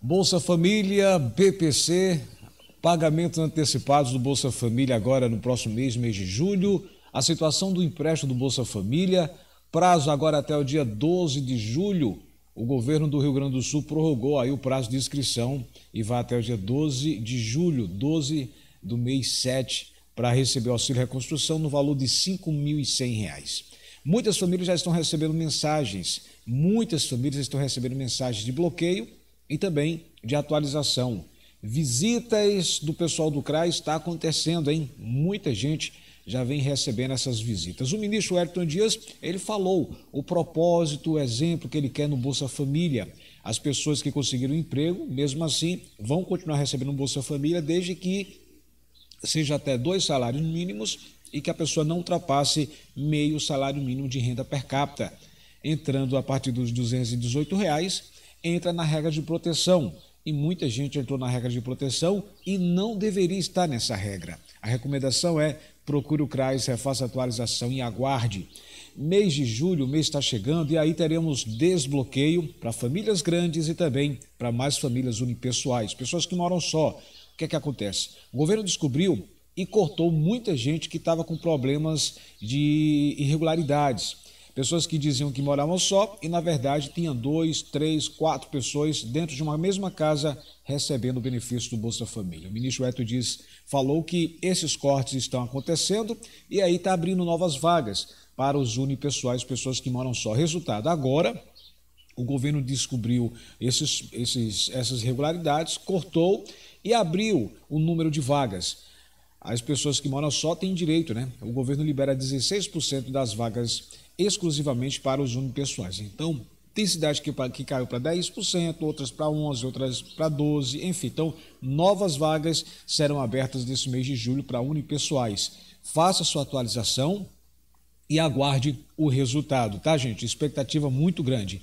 Bolsa Família, BPC, pagamentos antecipados do Bolsa Família agora no próximo mês, mês de julho. A situação do empréstimo do Bolsa Família, prazo agora até o dia 12 de julho. O governo do Rio Grande do Sul prorrogou aí o prazo de inscrição e vai até o dia 12 de julho, 12 do mês 7, para receber o auxílio reconstrução no valor de R$ 5.100. Muitas famílias já estão recebendo mensagens, muitas famílias estão recebendo mensagens de bloqueio e também de atualização. Visitas do pessoal do CRA está acontecendo, hein? Muita gente já vem recebendo essas visitas. O ministro Ayrton Dias, ele falou o propósito, o exemplo que ele quer no Bolsa Família. As pessoas que conseguiram emprego, mesmo assim, vão continuar recebendo Bolsa Família desde que seja até dois salários mínimos e que a pessoa não ultrapasse meio salário mínimo de renda per capita. Entrando a partir dos 218 reais, entra na regra de proteção. E muita gente entrou na regra de proteção e não deveria estar nessa regra. A recomendação é procure o CRAS, refaça a atualização e aguarde. Mês de julho, o mês está chegando e aí teremos desbloqueio para famílias grandes e também para mais famílias unipessoais, pessoas que moram só. O que é que acontece? O governo descobriu e cortou muita gente que estava com problemas de irregularidades. Pessoas que diziam que moravam só e, na verdade, tinham dois, três, quatro pessoas dentro de uma mesma casa recebendo o benefício do Bolsa Família. O ministro Eto diz, falou que esses cortes estão acontecendo e aí está abrindo novas vagas para os unipessoais, pessoas que moram só. Resultado, agora o governo descobriu esses, esses, essas irregularidades, cortou e abriu o número de vagas. As pessoas que moram só têm direito, né? O governo libera 16% das vagas exclusivamente para os unipessoais. Então, tem cidade que, que caiu para 10%, outras para 11%, outras para 12%, enfim. Então, novas vagas serão abertas nesse mês de julho para unipessoais. Faça sua atualização e aguarde o resultado, tá, gente? Expectativa muito grande.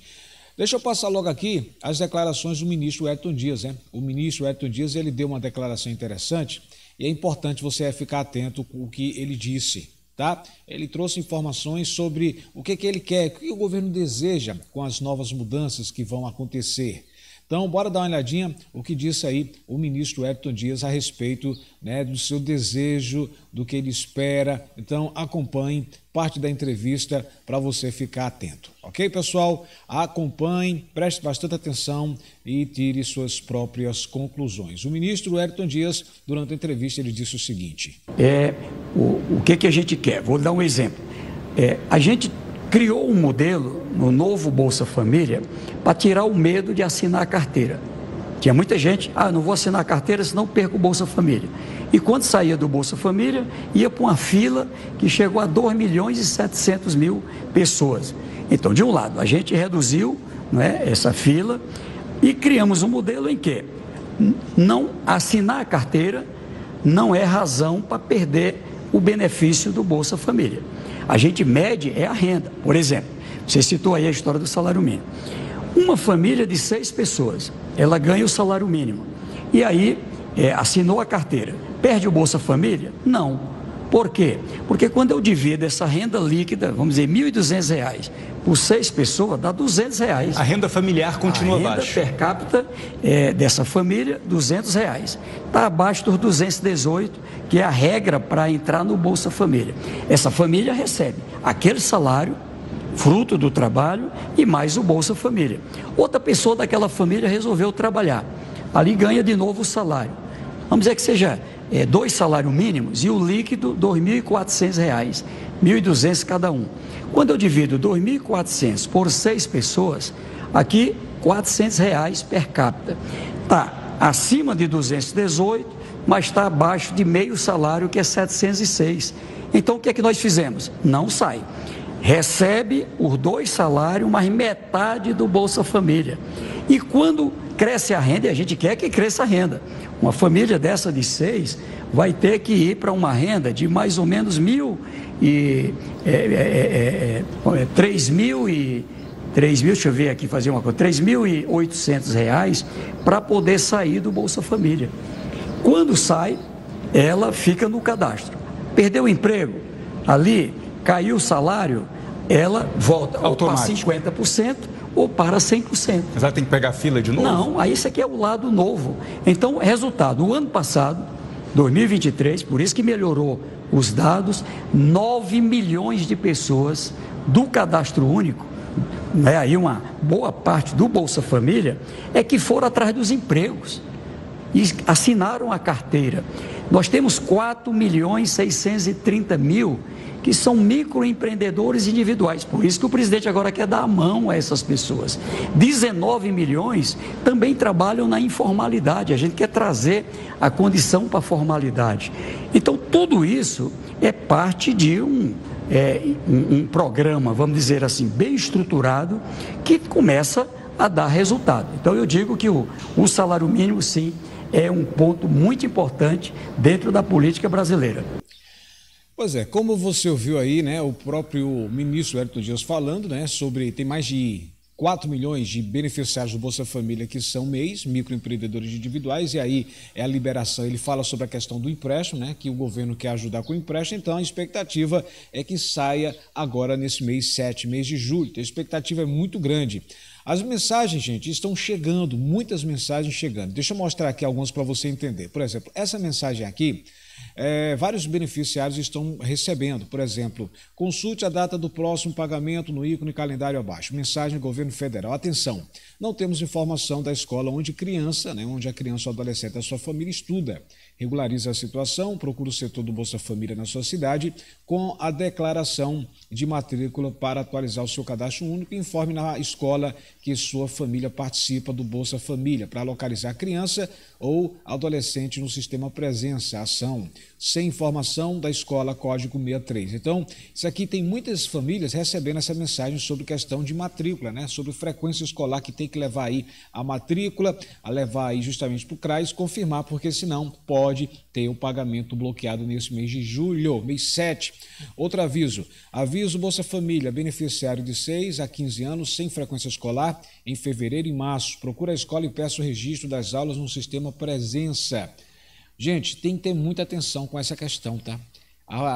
Deixa eu passar logo aqui as declarações do ministro Edson Dias, né? O ministro Edson Dias, ele deu uma declaração interessante e é importante você ficar atento com o que ele disse. Tá? Ele trouxe informações sobre o que, que ele quer, o que o governo deseja com as novas mudanças que vão acontecer. Então, bora dar uma olhadinha o que disse aí o ministro Edson Dias a respeito né, do seu desejo, do que ele espera. Então, acompanhe parte da entrevista para você ficar atento. Ok, pessoal? Acompanhe, preste bastante atenção e tire suas próprias conclusões. O ministro Edson Dias, durante a entrevista, ele disse o seguinte: É o, o que, que a gente quer? Vou dar um exemplo. É, a gente criou um modelo no novo Bolsa Família para tirar o medo de assinar a carteira. Tinha muita gente, ah, não vou assinar a carteira, senão perco o Bolsa Família. E quando saía do Bolsa Família, ia para uma fila que chegou a 2 milhões e 700 mil pessoas. Então, de um lado, a gente reduziu não é, essa fila e criamos um modelo em que não assinar a carteira não é razão para perder o benefício do Bolsa Família. A gente mede é a renda. Por exemplo, você citou aí a história do salário mínimo. Uma família de seis pessoas, ela ganha o salário mínimo. E aí é, assinou a carteira. Perde o Bolsa Família? Não. Por quê? Porque quando eu divido essa renda líquida, vamos dizer, R$ 1.200 por seis pessoas, dá 200 reais. A renda familiar continua a abaixo. A renda per capita é, dessa família, 200 reais. Está abaixo dos 218, que é a regra para entrar no Bolsa Família. Essa família recebe aquele salário, fruto do trabalho, e mais o Bolsa Família. Outra pessoa daquela família resolveu trabalhar. Ali ganha de novo o salário. Vamos dizer que seja é, dois salários mínimos e o líquido R$ 2.400, R$ 1.200 cada um. Quando eu divido R$ 2.400 por seis pessoas, aqui 400 reais per capita. Está acima de 218, mas está abaixo de meio salário, que é 706. Então o que é que nós fizemos? Não sai. Recebe os dois salários, mais metade do Bolsa Família. E quando cresce a renda, e a gente quer que cresça a renda. Uma família dessa de seis vai ter que ir para uma renda de mais ou menos mil e é, é, é, é, três mil e três mil, deixa eu ver aqui fazer uma coisa, três mil e oitocentos reais para poder sair do Bolsa Família. Quando sai, ela fica no cadastro. Perdeu o emprego, ali caiu o salário, ela volta para 50%, ou para 100%. Mas vai ter que pegar fila de novo? Não, aí esse aqui é o lado novo. Então, resultado, o ano passado, 2023, por isso que melhorou os dados, 9 milhões de pessoas do cadastro único, né, aí uma boa parte do Bolsa Família, é que foram atrás dos empregos e assinaram a carteira. Nós temos 4 milhões 630 mil que são microempreendedores individuais. Por isso que o presidente agora quer dar a mão a essas pessoas. 19 milhões também trabalham na informalidade. A gente quer trazer a condição para a formalidade. Então, tudo isso é parte de um, é, um, um programa, vamos dizer assim, bem estruturado, que começa a dar resultado. Então, eu digo que o, o salário mínimo, sim, é um ponto muito importante dentro da política brasileira. Pois é, como você ouviu aí, né, o próprio ministro Hélio Dias falando, né, sobre tem mais de 4 milhões de beneficiários do Bolsa Família que são MEIs, microempreendedores individuais, e aí é a liberação. Ele fala sobre a questão do empréstimo, né? Que o governo quer ajudar com o empréstimo, então a expectativa é que saia agora nesse mês 7, mês de julho. Então, a expectativa é muito grande. As mensagens, gente, estão chegando, muitas mensagens chegando. Deixa eu mostrar aqui algumas para você entender. Por exemplo, essa mensagem aqui é, vários beneficiários estão recebendo. Por exemplo, consulte a data do próximo pagamento no ícone calendário abaixo. Mensagem do governo federal. Atenção, não temos informação da escola onde criança, né, onde a criança ou adolescente da sua família estuda. Regularize a situação, procure o setor do Bolsa Família na sua cidade com a declaração de matrícula para atualizar o seu cadastro único e informe na escola que sua família participa do Bolsa Família para localizar a criança ou adolescente no sistema Presença, ação, sem informação da escola Código 63. Então, isso aqui tem muitas famílias recebendo essa mensagem sobre questão de matrícula, né? Sobre frequência escolar que tem que levar aí a matrícula, a levar aí justamente para o CRAS confirmar, porque senão pode ter o pagamento bloqueado nesse mês de julho, mês 7. Outro aviso: aviso Bolsa Família, beneficiário de 6 a 15 anos sem frequência escolar em fevereiro e março. Procura a escola e peça o registro das aulas no sistema Presença. Gente, tem que ter muita atenção com essa questão, tá?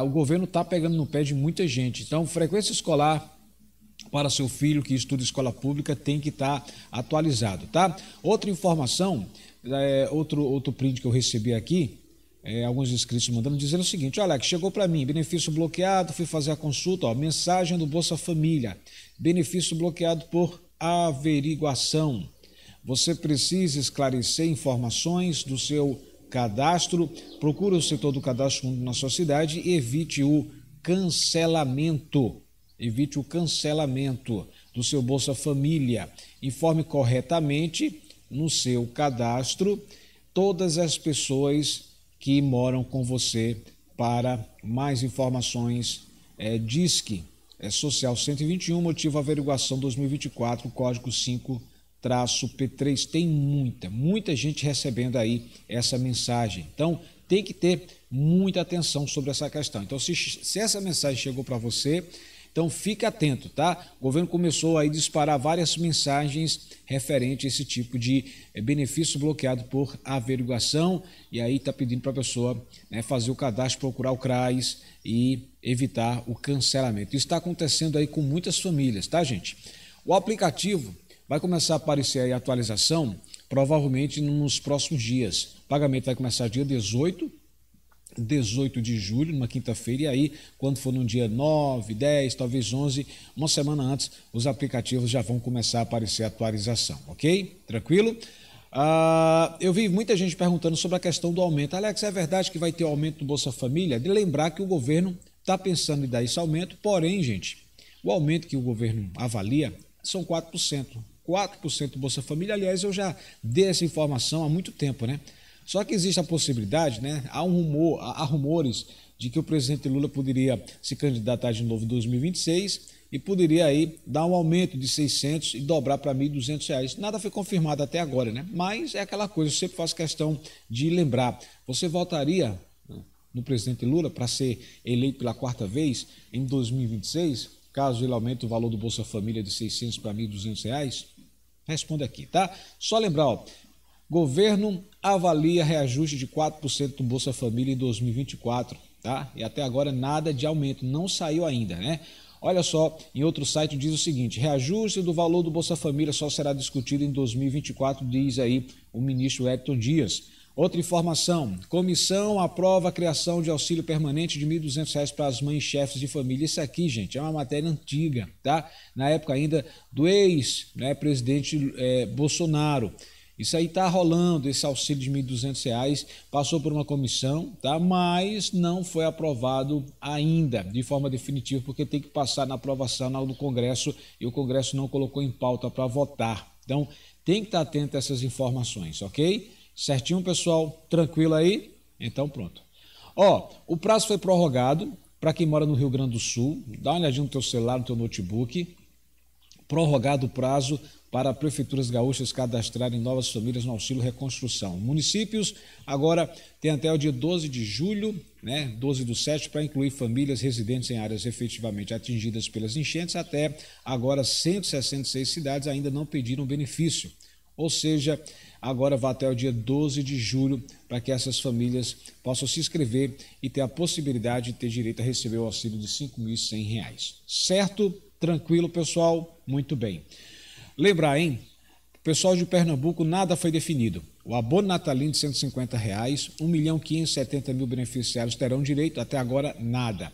O governo está pegando no pé de muita gente. Então, frequência escolar para seu filho que estuda escola pública tem que estar tá atualizado, tá? Outra informação, é, outro, outro print que eu recebi aqui, é, alguns inscritos mandando dizendo o seguinte: olha, chegou para mim, benefício bloqueado, fui fazer a consulta, ó, mensagem do Bolsa Família, benefício bloqueado por averiguação. Você precisa esclarecer informações do seu cadastro, procure o setor do cadastro na sua cidade e evite o cancelamento. Evite o cancelamento do seu Bolsa Família. Informe corretamente no seu cadastro todas as pessoas que moram com você. Para mais informações, é, DISC é, Social 121, motivo averiguação 2024, código 5 traço P3. Tem muita, muita gente recebendo aí essa mensagem. Então, tem que ter muita atenção sobre essa questão. Então, se, se essa mensagem chegou para você, então fique atento, tá? O governo começou aí a disparar várias mensagens referentes a esse tipo de eh, benefício bloqueado por averiguação e aí está pedindo para a pessoa né, fazer o cadastro, procurar o CRAS e evitar o cancelamento. Isso está acontecendo aí com muitas famílias, tá, gente? O aplicativo vai começar a aparecer aí a atualização provavelmente nos próximos dias. O pagamento vai começar dia 18 18 de julho, numa quinta-feira, e aí, quando for no dia 9, 10, talvez 11, uma semana antes, os aplicativos já vão começar a aparecer a atualização, ok? Tranquilo? Uh, eu vi muita gente perguntando sobre a questão do aumento. Alex, é verdade que vai ter aumento do Bolsa Família? De lembrar que o governo está pensando em dar esse aumento, porém, gente, o aumento que o governo avalia são 4%. 4% do Bolsa Família, aliás, eu já dei essa informação há muito tempo, né? Só que existe a possibilidade, né? Há um rumor, há rumores de que o presidente Lula poderia se candidatar de novo em 2026 e poderia aí dar um aumento de 600 e dobrar para 1.200 reais. Nada foi confirmado até agora, né? Mas é aquela coisa, eu sempre faço questão de lembrar. Você votaria né, no presidente Lula para ser eleito pela quarta vez em 2026, caso ele aumente o valor do Bolsa Família de 600 para 1.200 reais? Responda aqui, tá? Só lembrar, ó, Governo avalia reajuste de 4% do Bolsa Família em 2024, tá? E até agora nada de aumento, não saiu ainda, né? Olha só, em outro site diz o seguinte: reajuste do valor do Bolsa Família só será discutido em 2024, diz aí o ministro Hector Dias. Outra informação: comissão aprova a criação de auxílio permanente de R$ 1.200 para as mães chefes de família. Isso aqui, gente, é uma matéria antiga, tá? Na época ainda do ex-presidente né, é, Bolsonaro. Isso aí está rolando, esse auxílio de R$ 1.200, passou por uma comissão, tá? mas não foi aprovado ainda de forma definitiva, porque tem que passar na aprovação no Congresso e o Congresso não colocou em pauta para votar. Então, tem que estar tá atento a essas informações, ok? Certinho, pessoal? Tranquilo aí? Então, pronto. Ó, o prazo foi prorrogado para quem mora no Rio Grande do Sul. Dá uma olhadinha no teu celular, no teu notebook. Prorrogado o prazo para prefeituras gaúchas cadastrarem novas famílias no auxílio reconstrução. Municípios agora têm até o dia 12 de julho, né, 12 do 7, para incluir famílias residentes em áreas efetivamente atingidas pelas enchentes. Até agora, 166 cidades ainda não pediram benefício. Ou seja, agora vai até o dia 12 de julho para que essas famílias possam se inscrever e ter a possibilidade de ter direito a receber o auxílio de R$ 5.100. Certo? Tranquilo, pessoal? Muito bem. Lembrar, hein? Pessoal de Pernambuco, nada foi definido. O abono natalino de 150 reais, 1 milhão 570 mil beneficiários terão direito, até agora nada.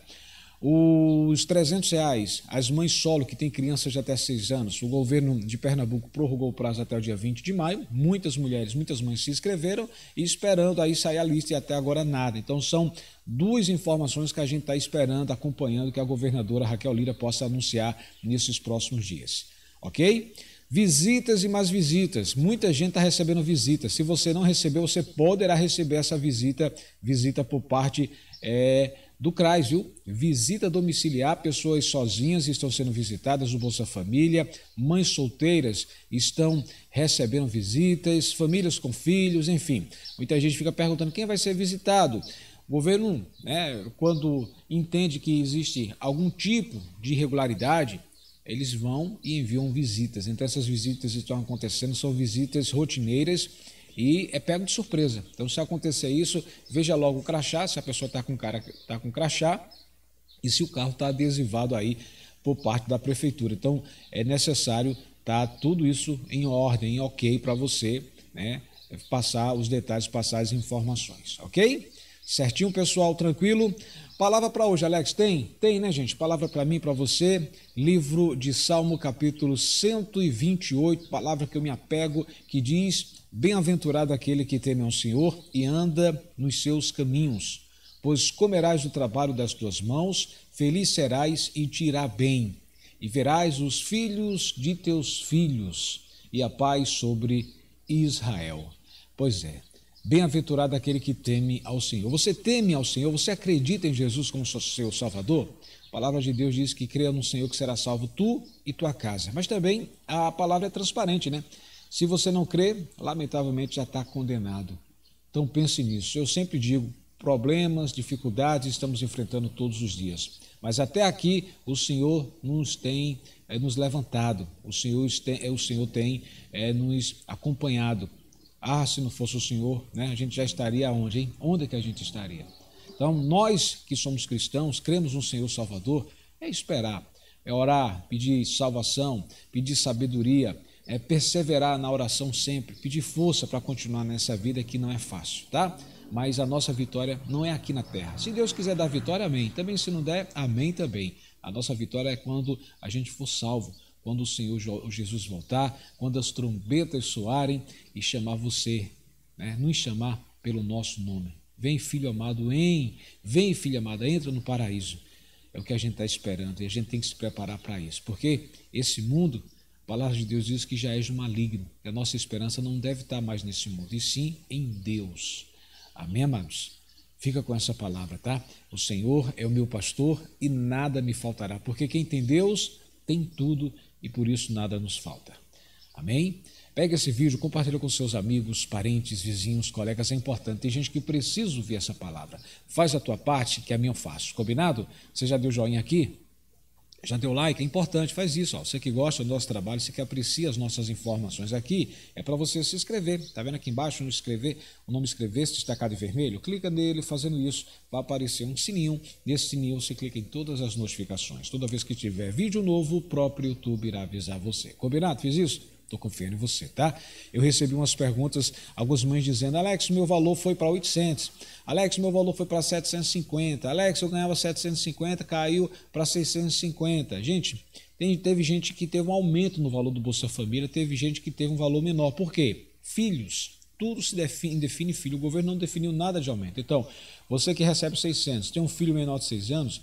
Os 300 reais, as mães solo que têm crianças de até 6 anos, o governo de Pernambuco prorrogou o prazo até o dia 20 de maio. Muitas mulheres, muitas mães se inscreveram e esperando aí sair a lista e até agora nada. Então são duas informações que a gente está esperando, acompanhando que a governadora Raquel Lira possa anunciar nesses próximos dias. Ok? Visitas e mais visitas. Muita gente está recebendo visitas. Se você não recebeu, você poderá receber essa visita, visita por parte é, do CRAS, viu? Visita domiciliar, pessoas sozinhas estão sendo visitadas do Bolsa Família, mães solteiras estão recebendo visitas, famílias com filhos, enfim. Muita gente fica perguntando quem vai ser visitado. O governo, né, quando entende que existe algum tipo de irregularidade, eles vão e enviam visitas. Então, essas visitas que estão acontecendo são visitas rotineiras e é pego de surpresa. Então, se acontecer isso, veja logo o crachá, se a pessoa está com, cara, tá com crachá e se o carro está adesivado aí por parte da prefeitura. Então, é necessário estar tá tudo isso em ordem, em ok para você né, passar os detalhes, passar as informações, ok? Certinho, pessoal, tranquilo? Palavra para hoje, Alex, tem? Tem, né, gente? Palavra para mim, para você. Livro de Salmo, capítulo 128, palavra que eu me apego, que diz: Bem-aventurado aquele que teme ao Senhor e anda nos seus caminhos, pois comerás o trabalho das tuas mãos, feliz serás e te irá bem, e verás os filhos de teus filhos e a paz sobre Israel. Pois é, Bem-aventurado aquele que teme ao Senhor. Você teme ao Senhor? Você acredita em Jesus como seu Salvador? A palavra de Deus diz que creia no Senhor que será salvo tu e tua casa. Mas também a palavra é transparente, né? Se você não crê, lamentavelmente já está condenado. Então pense nisso. Eu sempre digo, problemas, dificuldades estamos enfrentando todos os dias. Mas até aqui o Senhor nos tem é, nos levantado, o Senhor tem, é, o Senhor tem é, nos acompanhado. Ah, se não fosse o Senhor, né, a gente já estaria onde, hein? Onde é que a gente estaria? Então, nós que somos cristãos, cremos no Senhor Salvador, é esperar, é orar, pedir salvação, pedir sabedoria, é perseverar na oração sempre, pedir força para continuar nessa vida que não é fácil, tá? Mas a nossa vitória não é aqui na terra. Se Deus quiser dar vitória, amém. Também se não der, amém também. A nossa vitória é quando a gente for salvo quando o Senhor Jesus voltar, quando as trombetas soarem e chamar você, né? nos chamar pelo nosso nome. Vem, filho amado, em, vem, filha amada, entra no paraíso. É o que a gente está esperando e a gente tem que se preparar para isso, porque esse mundo, a palavra de Deus diz que já é de maligno. E a nossa esperança não deve estar mais nesse mundo, e sim em Deus. Amém, amados? Fica com essa palavra, tá? O Senhor é o meu pastor e nada me faltará, porque quem tem Deus tem tudo e por isso nada nos falta. Amém? Pega esse vídeo, compartilha com seus amigos, parentes, vizinhos, colegas, é importante. Tem gente que precisa ouvir essa palavra. Faz a tua parte, que a minha eu faço. Combinado? Você já deu joinha aqui? Já deu like? É importante, faz isso. Ó. Você que gosta do nosso trabalho, você que aprecia as nossas informações aqui, é para você se inscrever. Está vendo aqui embaixo no inscrever, o nome inscrever-se destacado em vermelho? Clica nele, fazendo isso, vai aparecer um sininho. Nesse sininho você clica em todas as notificações. Toda vez que tiver vídeo novo, o próprio YouTube irá avisar você. Combinado? Fiz isso? Estou confiando em você, tá? Eu recebi umas perguntas, algumas mães dizendo: Alex, meu valor foi para 800. Alex, meu valor foi para 750. Alex, eu ganhava 750, caiu para 650. Gente, tem, teve gente que teve um aumento no valor do Bolsa Família, teve gente que teve um valor menor. Por quê? Filhos. Tudo se define, define filho. O governo não definiu nada de aumento. Então, você que recebe 600, tem um filho menor de 6 anos,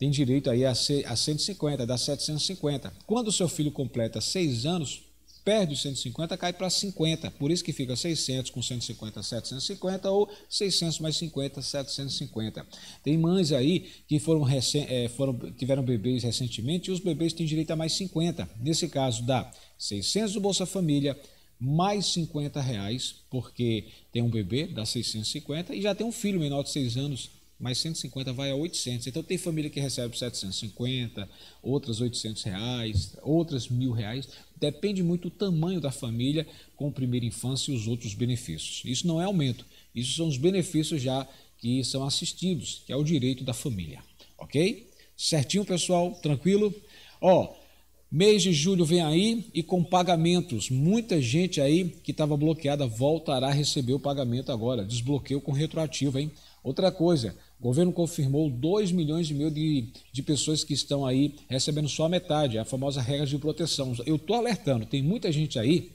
tem direito aí a, a 150, dá 750. Quando o seu filho completa 6 anos, perde os 150, cai para 50. Por isso que fica 600 com 150, 750 ou 600 mais 50, 750. Tem mães aí que foram, é, foram tiveram bebês recentemente e os bebês têm direito a mais 50. Nesse caso dá 600 do Bolsa Família mais 50 reais, porque tem um bebê, dá 650, e já tem um filho menor de 6 anos, mais 150 vai a 800. Então tem família que recebe 750, outras 800 reais, outras mil reais. Depende muito do tamanho da família com primeira infância e os outros benefícios. Isso não é aumento, isso são os benefícios já que são assistidos, que é o direito da família. Ok? Certinho, pessoal? Tranquilo? Ó, mês de julho vem aí e com pagamentos. Muita gente aí que estava bloqueada voltará a receber o pagamento agora. Desbloqueio com retroativo, hein? Outra coisa, o governo confirmou 2 milhões e meio de, de pessoas que estão aí recebendo só a metade, a famosa regra de proteção. Eu estou alertando, tem muita gente aí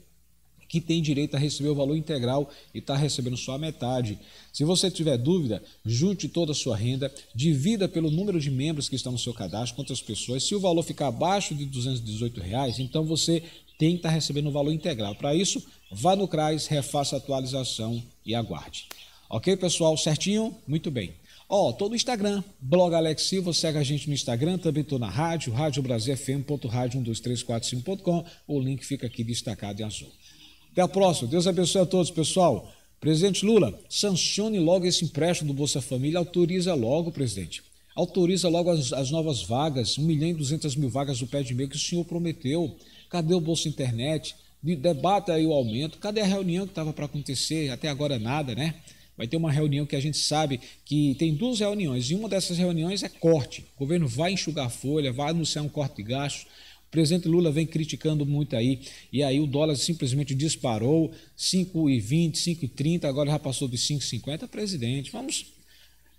que tem direito a receber o valor integral e está recebendo só a metade. Se você tiver dúvida, junte toda a sua renda, divida pelo número de membros que estão no seu cadastro, quantas pessoas. Se o valor ficar abaixo de 218 reais, então você tem que estar tá recebendo o valor integral. Para isso, vá no CRAS, refaça a atualização e aguarde. Ok, pessoal? Certinho? Muito bem. Ó, oh, tô no Instagram, blog Alex Silva, segue a gente no Instagram, também tô na rádio, radiobrasilfm.radio12345.com, o link fica aqui destacado em azul. Até a próxima, Deus abençoe a todos, pessoal. Presidente Lula, sancione logo esse empréstimo do Bolsa Família, autoriza logo, presidente. Autoriza logo as, as novas vagas, 1 milhão e 200 mil vagas do pé de meio que o senhor prometeu. Cadê o Bolsa Internet? Debata aí o aumento. Cadê a reunião que estava para acontecer? Até agora nada, né? Vai ter uma reunião que a gente sabe que tem duas reuniões, e uma dessas reuniões é corte. O governo vai enxugar a folha, vai anunciar um corte de gastos. O presidente Lula vem criticando muito aí, e aí o dólar simplesmente disparou, 5,20, 5,30, agora já passou de 5,50. Presidente, vamos,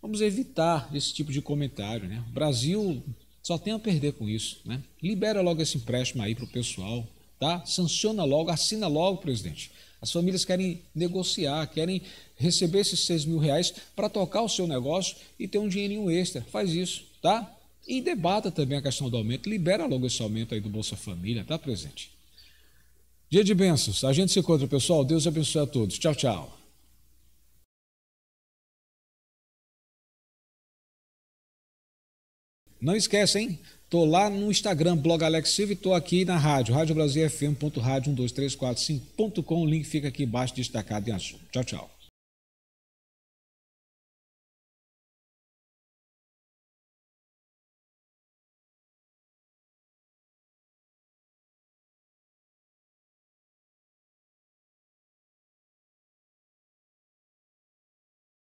vamos evitar esse tipo de comentário. Né? O Brasil só tem a perder com isso. Né? Libera logo esse empréstimo aí para o pessoal, tá? sanciona logo, assina logo, presidente. As famílias querem negociar, querem receber esses 6 mil reais para tocar o seu negócio e ter um dinheirinho extra. Faz isso, tá? E debata também a questão do aumento. Libera logo esse aumento aí do Bolsa Família, tá presente? Dia de bênçãos. A gente se encontra, pessoal. Deus abençoe a todos. Tchau, tchau. Não esquece, hein? Tô lá no Instagram, blog Alex Silva, e tô aqui na rádio, radiobrasilfm.radio12345.com. O link fica aqui embaixo destacado em azul. Tchau, tchau.